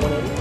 got one?